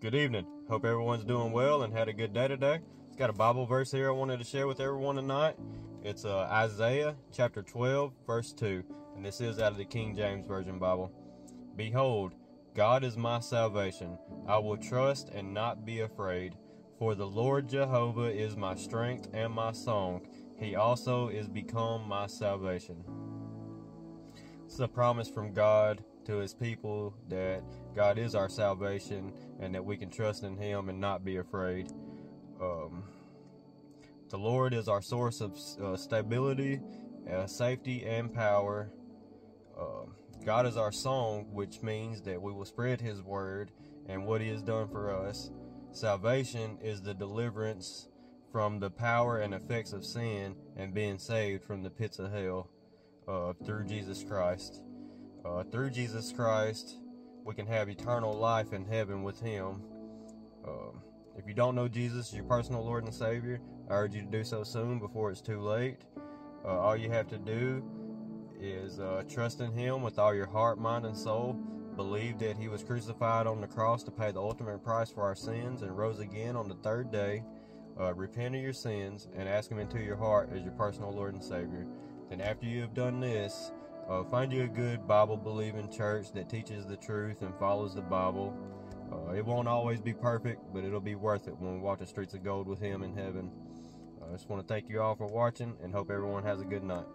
Good evening. Hope everyone's doing well and had a good day today. It's got a Bible verse here I wanted to share with everyone tonight. It's uh, Isaiah chapter 12, verse 2, and this is out of the King James Version Bible. Behold, God is my salvation. I will trust and not be afraid. For the Lord Jehovah is my strength and my song. He also is become my salvation. It's a promise from God to his people that God is our salvation and that we can trust in him and not be afraid. Um, the Lord is our source of uh, stability, uh, safety, and power. Uh, God is our song, which means that we will spread his word and what he has done for us. Salvation is the deliverance from the power and effects of sin and being saved from the pits of hell uh, through Jesus Christ. Uh, through Jesus Christ, we can have eternal life in heaven with Him. Uh, if you don't know Jesus, your personal Lord and Savior, I urge you to do so soon before it's too late. Uh, all you have to do is uh, trust in Him with all your heart, mind, and soul. Believe that He was crucified on the cross to pay the ultimate price for our sins and rose again on the third day. Uh, repent of your sins and ask Him into your heart as your personal Lord and Savior. Then, after you have done this, uh, find you a good Bible believing church that teaches the truth and follows the Bible. Uh, it won't always be perfect, but it'll be worth it when we walk the streets of gold with Him in heaven. I just want to thank you all for watching and hope everyone has a good night.